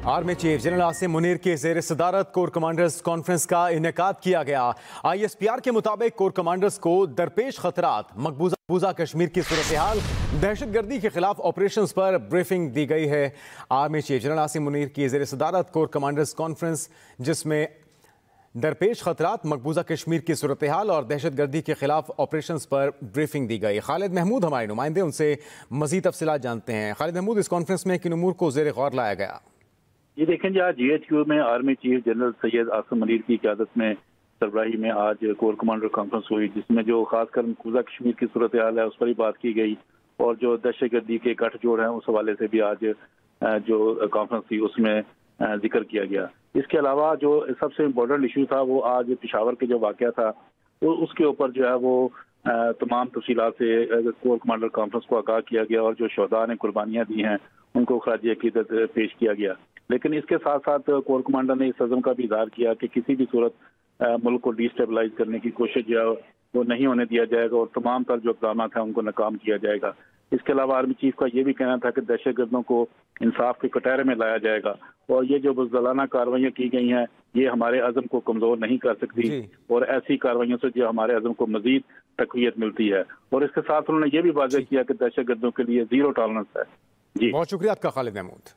Army chief general Asim Munir के जेर सदारत कोर कमांडर्स कॉन्फ्रेंस का इनका किया गया। आई एस पी आर के मुताबिक कोर कमांडर्स को दरपेश खतरात, मकबूजा कश्मीर की सूरत हाल, दहशत गर्दी के खिलाफ ऑपरेशन पर ब्रीफिंग दी गई है। Army chief general Asim Munir की जेर सदारत कोर कमांडर्स कॉन्फ्रेंस, जिसमें दरपेश खतरात, मकबूजा कश्मीर की सूरत हाल और दहशत गर्दी के खिलाफ ऑपरेशन पर ब्रीफिंग दी गई। खालिद महमूद हमारे नुमाइंदे, उनसे मजीद तफसीत जानते हैं। खालिद महमूद, इस कॉन्फ्रेंस में किन उमूर को जेर गौर लाया गया? ये देखें जी, आज जी एच क्यू में army chief general Syed Asim Munir की क्यादत में, सरबराही में आज कोर कमांडर कॉन्फ्रेंस हुई, जिसमें जो खासकर मकूजा कश्मीर की सूरत हाल है, उस पर ही बात की गई, और जो दहशत गर्दी के गठजोड़ हैं, उस हवाले से भी आज जो कॉन्फ्रेंस थी, उसमें ज़िक्र किया गया। इसके अलावा जो सबसे इम्पोर्टेंट इशू था, वो आज पिशावर के जो वाक़ था तो उसके ऊपर जो है, वो तमाम तफसीत से कोर कमांडर कॉन्फ्रेंस को आगाह किया गया, और जो शहदा ने कुर्बानियाँ दी हैं, उनको खराज अकीदत पेश किया गया। लेकिन इसके साथ साथ कोर कमांडर ने इस अजम का भी इजहार किया कि किसी भी सूरत मुल्क को डिस्टेबलाइज करने की कोशिश जो है वो नहीं होने दिया जाएगा और तमाम तर जो इकदाम हैं उनको नाकाम किया जाएगा। इसके अलावा आर्मी चीफ का ये भी कहना था कि दहशत गर्दों को इंसाफ के कटहरे में लाया जाएगा और ये जो बुजदलाना कार्रवाइयाँ की गई हैं ये हमारे अजम को कमज़ोर नहीं कर सकती और ऐसी कार्रवाइयों से जो हमारे अजम को मजीद तकवीत मिलती है। और इसके साथ उन्होंने ये भी वाजह किया कि दहशत गर्दों के लिए ज़ीरो टॉलरेंस है। जी। बहुत शुक्रिया आपका खालिद महमूद।